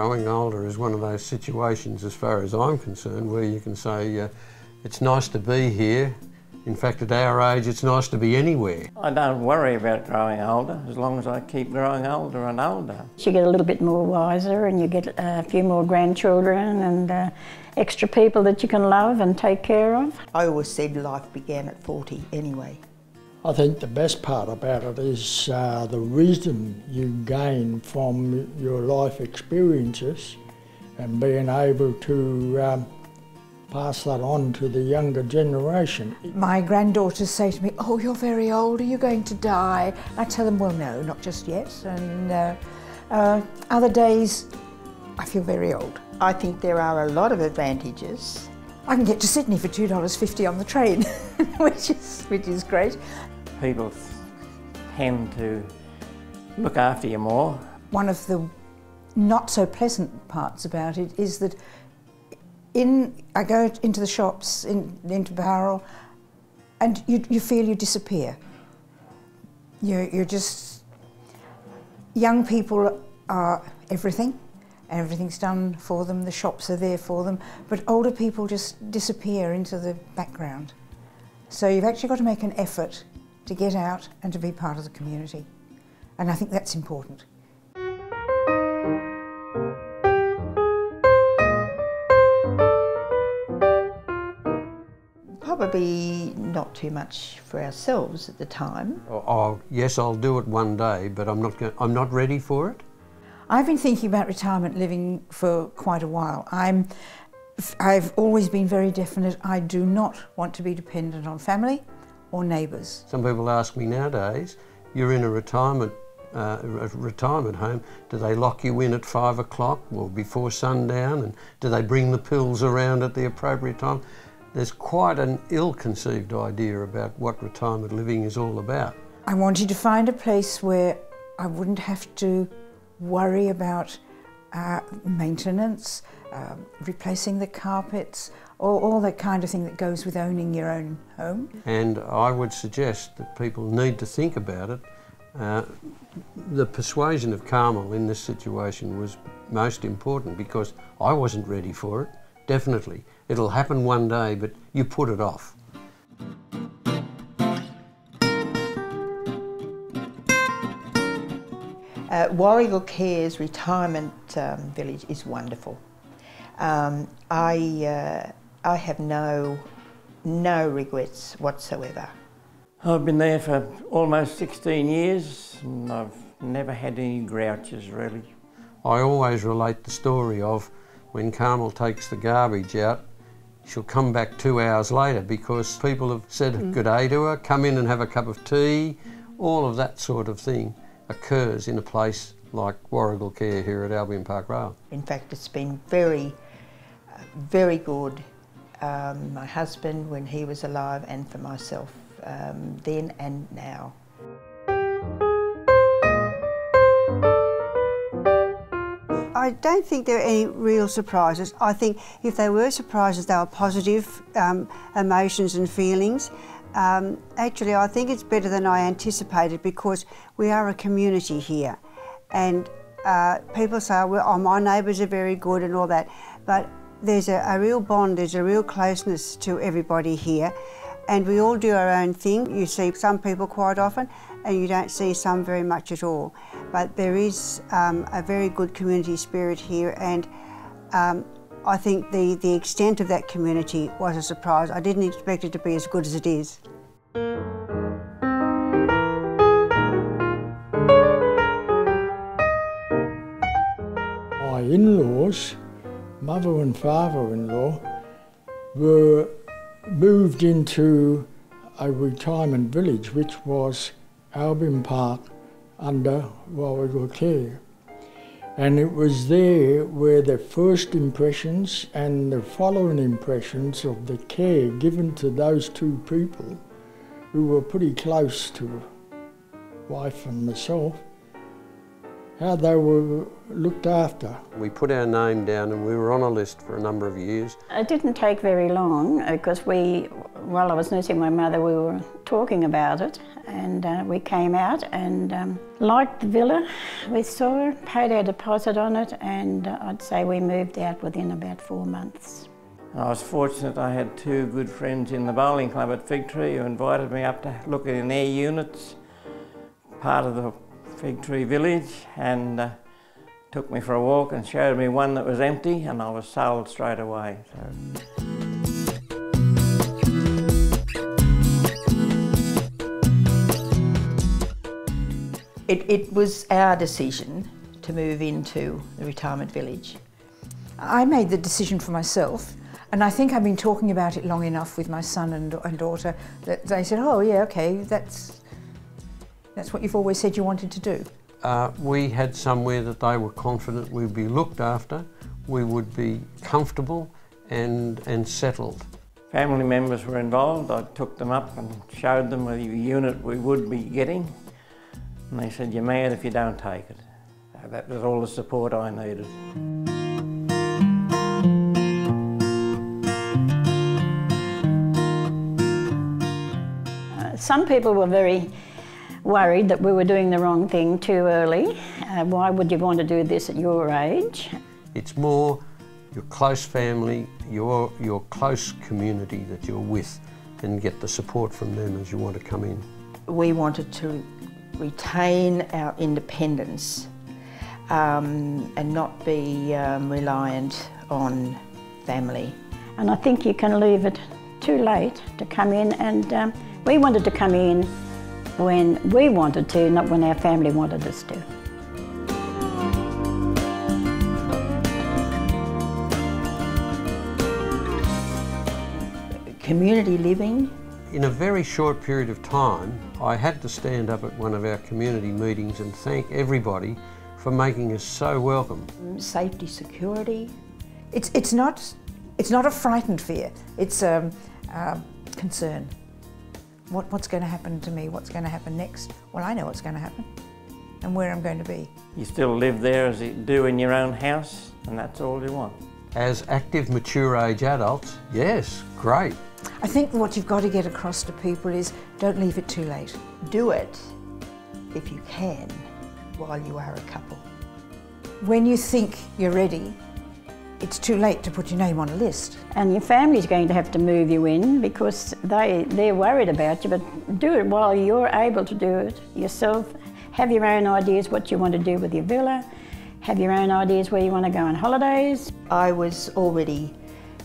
Growing older is one of those situations, as far as I'm concerned, where you can say, uh, it's nice to be here. In fact, at our age, it's nice to be anywhere. I don't worry about growing older as long as I keep growing older and older. You get a little bit more wiser and you get a few more grandchildren and uh, extra people that you can love and take care of. I always said life began at 40 anyway. I think the best part about it is uh, the wisdom you gain from your life experiences and being able to um, pass that on to the younger generation. My granddaughters say to me, oh, you're very old, are you going to die? I tell them, well, no, not just yet. And uh, uh, other days, I feel very old. I think there are a lot of advantages. I can get to Sydney for $2.50 on the train, which is, which is great people tend to look after you more. One of the not so pleasant parts about it is that in I go into the shops in, into Bowral and you, you feel you disappear. You're, you're just young people are everything everything's done for them the shops are there for them but older people just disappear into the background so you've actually got to make an effort to get out and to be part of the community. And I think that's important. Probably not too much for ourselves at the time. Oh, oh yes, I'll do it one day, but I'm not, going, I'm not ready for it. I've been thinking about retirement living for quite a while. I'm, I've always been very definite. I do not want to be dependent on family or neighbours. Some people ask me nowadays, you're in a retirement uh, a retirement home, do they lock you in at five o'clock or before sundown and do they bring the pills around at the appropriate time? There's quite an ill-conceived idea about what retirement living is all about. I wanted to find a place where I wouldn't have to worry about uh, maintenance, uh, replacing the carpets, all, all that kind of thing that goes with owning your own home. And I would suggest that people need to think about it. Uh, the persuasion of Carmel in this situation was most important because I wasn't ready for it, definitely. It'll happen one day, but you put it off. Uh, Warrigal Cares Retirement um, Village is wonderful. Um, I uh, I have no, no regrets whatsoever. I've been there for almost 16 years and I've never had any grouches really. I always relate the story of when Carmel takes the garbage out, she'll come back two hours later because people have said mm. good day to her, come in and have a cup of tea, all of that sort of thing occurs in a place like Warrigal Care here at Albion Park Rail. In fact, it's been very, very good um, my husband when he was alive and for myself um, then and now. I don't think there are any real surprises. I think if there were surprises, they were positive um, emotions and feelings. Um, actually, I think it's better than I anticipated because we are a community here. And uh, people say, well, oh, my neighbours are very good and all that. But there's a, a real bond, there's a real closeness to everybody here, and we all do our own thing. You see some people quite often, and you don't see some very much at all. But there is um, a very good community spirit here, and um, I think the, the extent of that community was a surprise. I didn't expect it to be as good as it is. My in-laws mother and father-in-law were moved into a retirement village which was Albion Park under Warrigal Care. And it was there where the first impressions and the following impressions of the care given to those two people who were pretty close to wife and myself how they were looked after. We put our name down and we were on a list for a number of years. It didn't take very long because we, while I was nursing my mother, we were talking about it, and uh, we came out and um, liked the villa. We saw paid our deposit on it, and uh, I'd say we moved out within about four months. I was fortunate I had two good friends in the bowling club at Fig Tree who invited me up to look at in their units, part of the Fig Tree village, and uh, took me for a walk and showed me one that was empty, and I was sold straight away. So. It, it was our decision to move into the retirement village. I made the decision for myself, and I think I've been talking about it long enough with my son and, and daughter that they said, "Oh, yeah, okay, that's that's what you've always said you wanted to do." Uh, we had somewhere that they were confident we'd be looked after, we would be comfortable and, and settled. Family members were involved. I took them up and showed them the unit we would be getting. And they said, You're mad if you don't take it. So that was all the support I needed. Uh, some people were very worried that we were doing the wrong thing too early. Uh, why would you want to do this at your age? It's more your close family, your, your close community that you're with and get the support from them as you want to come in. We wanted to retain our independence um, and not be um, reliant on family. And I think you can leave it too late to come in. And um, we wanted to come in when we wanted to, not when our family wanted us to. Community living, In a very short period of time, I had to stand up at one of our community meetings and thank everybody for making us so welcome. safety, security, It's it's not it's not a frightened fear. It's a um, concern. What what's going to happen to me? What's going to happen next? Well, I know what's going to happen, and where I'm going to be. You still live there as you do in your own house, and that's all you want. As active, mature age adults, yes, great. I think what you've got to get across to people is don't leave it too late. do it if you can while you are a couple. When you think you're ready, it's too late to put your name on a list. And your family's going to have to move you in because they, they're worried about you, but do it while you're able to do it yourself. Have your own ideas what you want to do with your villa. Have your own ideas where you want to go on holidays. I was already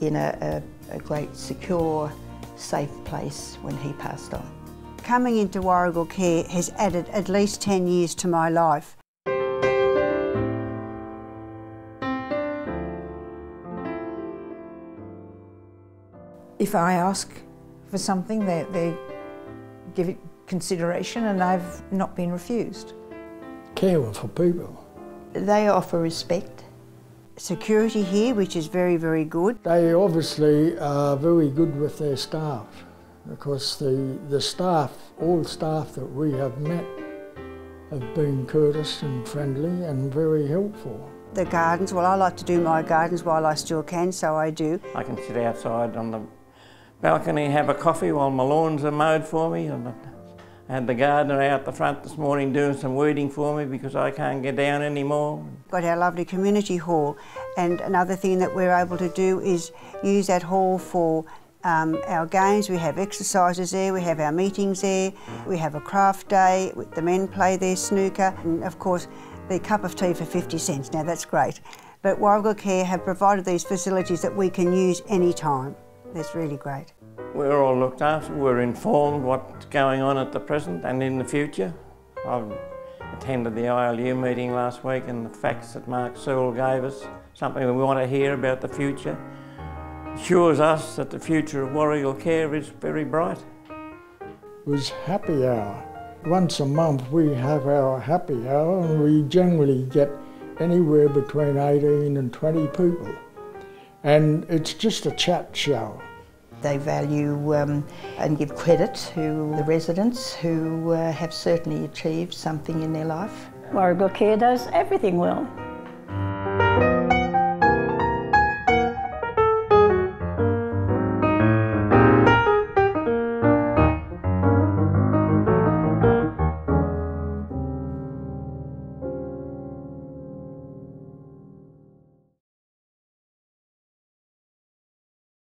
in a, a, a great, secure, safe place when he passed on. Coming into Warrigal Care has added at least 10 years to my life. If I ask for something, they, they give it consideration, and I've not been refused. Caring for people. They offer respect. Security here, which is very, very good. They obviously are very good with their staff because the, the staff, all staff that we have met, have been courteous and friendly and very helpful. The gardens, well, I like to do my gardens while I still can, so I do. I can sit outside on the balcony have a coffee while my lawns are mowed for me. And I had the gardener out the front this morning doing some weeding for me because I can't get down anymore. Got our lovely community hall, and another thing that we're able to do is use that hall for um, our games. We have exercises there, we have our meetings there, we have a craft day, the men play their snooker, and of course, the cup of tea for 50 cents. Now that's great. But Warrigal Care have provided these facilities that we can use anytime. That's really great. We're all looked after, we're informed what's going on at the present and in the future. I've attended the ILU meeting last week and the facts that Mark Sewell gave us, something we want to hear about the future, assures us that the future of Warrigal Care is very bright. It was happy hour. Once a month we have our happy hour and we generally get anywhere between 18 and 20 people. And it's just a chat show. They value um, and give credit to the residents who uh, have certainly achieved something in their life. Warrigal Care does everything well.